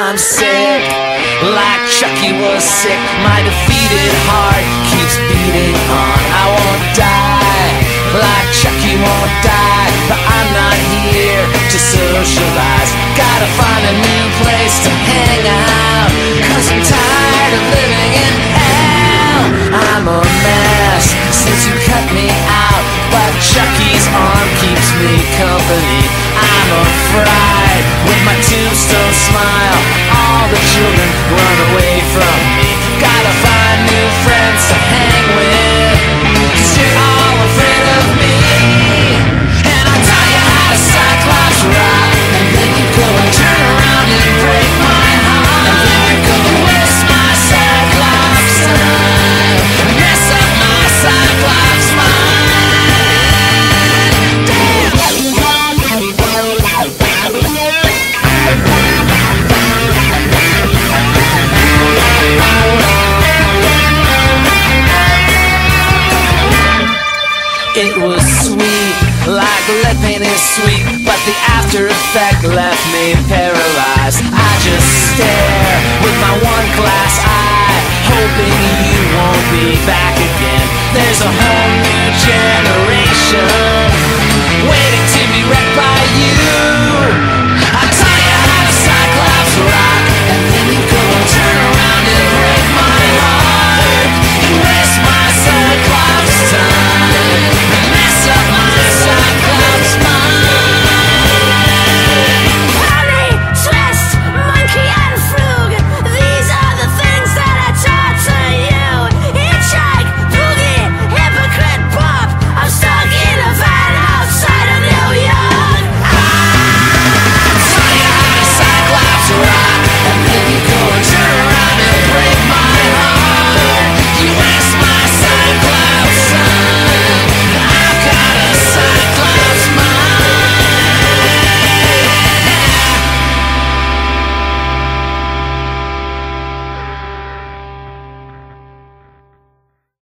I'm sick, like Chucky was sick. My defeated heart keeps beating on. I won't die, like Chucky won't die. But I'm not here to socialize. Gotta find a new place to hang out. Cause I'm tired of living in hell. I'm a mess since you cut me out. But Chucky's arm keeps me company. I'm a fried with my tombstone smile. All the children run It was sweet, like paint is sweet, but the after effect left me paralyzed. I just stare with my one glass eye, hoping you won't be back again. There's a whole new generation